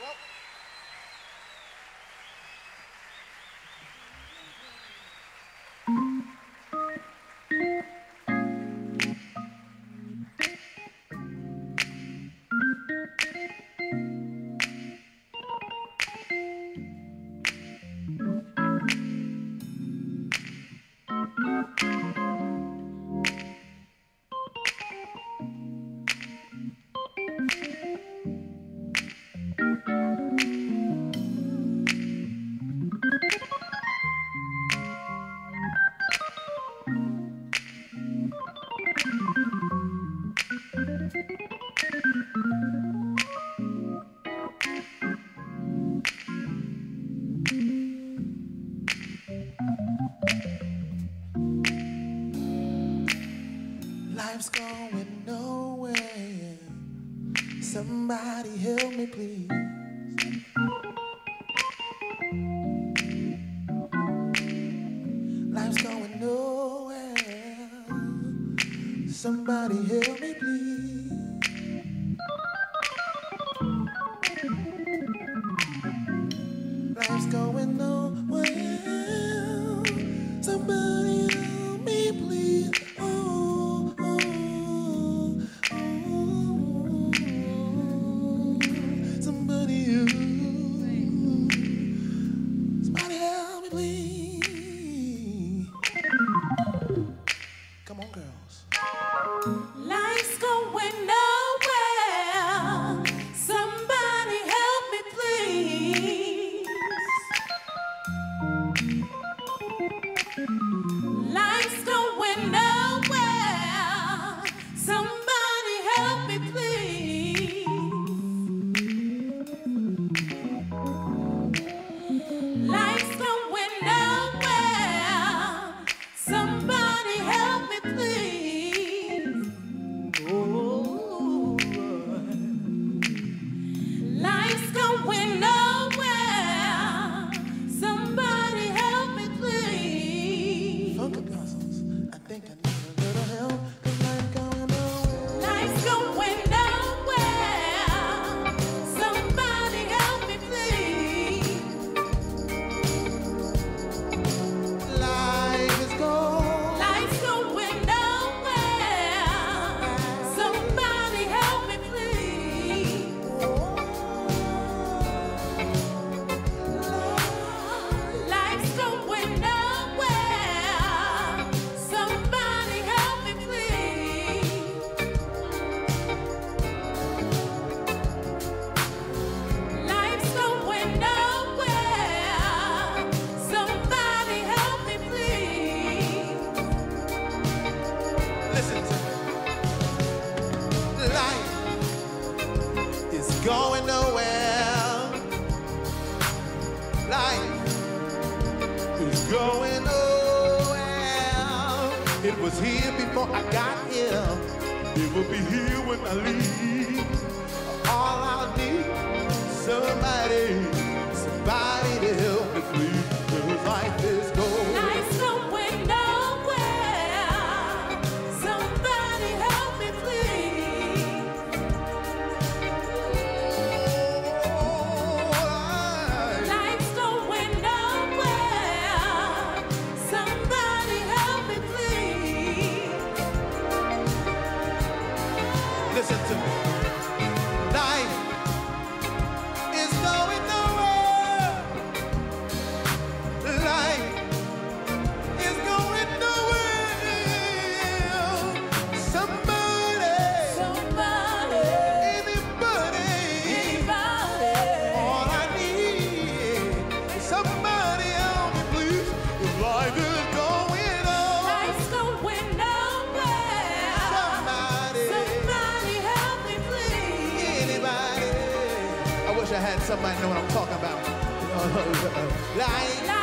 Well, life's going nowhere. Somebody help me, please. Life's going nowhere. Somebody help me, please. going nowhere. It was here before I got here. It will be here when I leave. All I need, somebody, somebody to help me. I had somebody know what I'm talking about. like